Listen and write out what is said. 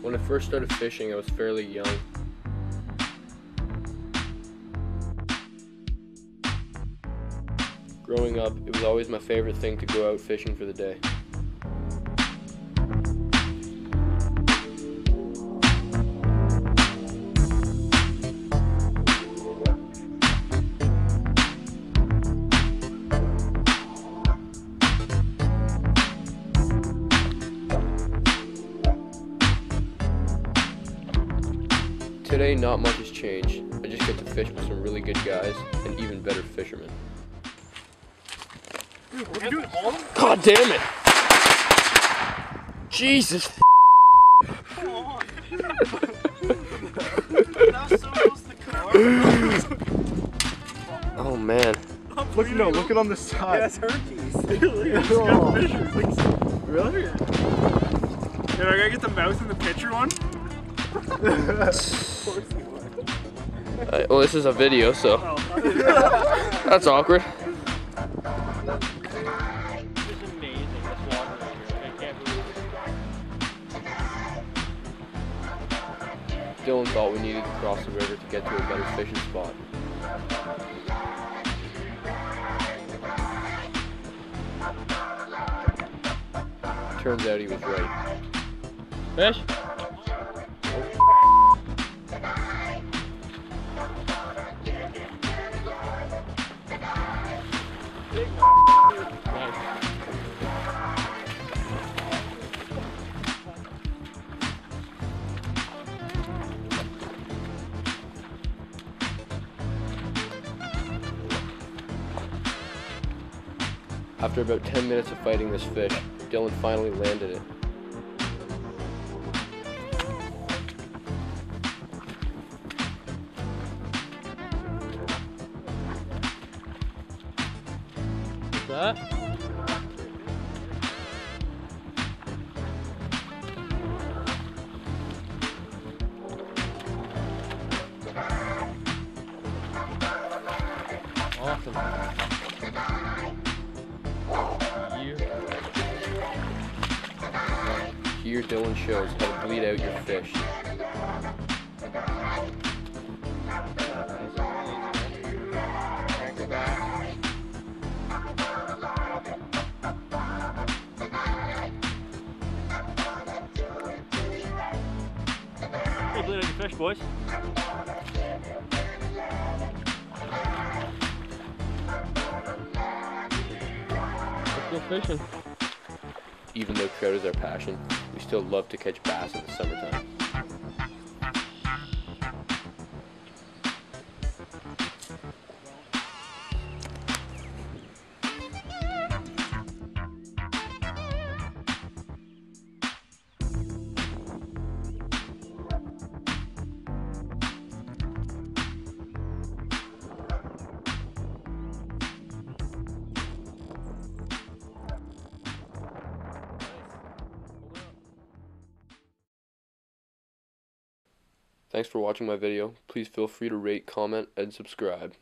When I first started fishing, I was fairly young. Growing up, it was always my favorite thing to go out fishing for the day. Today, not much has changed. I just get to fish with some really good guys and even better fishermen. God damn it! Jesus! oh man. Look, no, look it on the side. That's Hercules. Oh. really? Did I gotta get the mouse in the picture one? Well, this is a video, so that's awkward. Dylan thought we needed to cross the river to get to a better fishing spot. Turns out he was right. Fish? After about 10 minutes of fighting this fish, Dylan finally landed it. What's that? Awesome. Here, Dylan shows how to bleed out your fish. Hey, bleed out your fish, boys. Let's go fishing. Even though trout is our passion, we still love to catch bass in the summertime. Thanks for watching my video. Please feel free to rate, comment, and subscribe.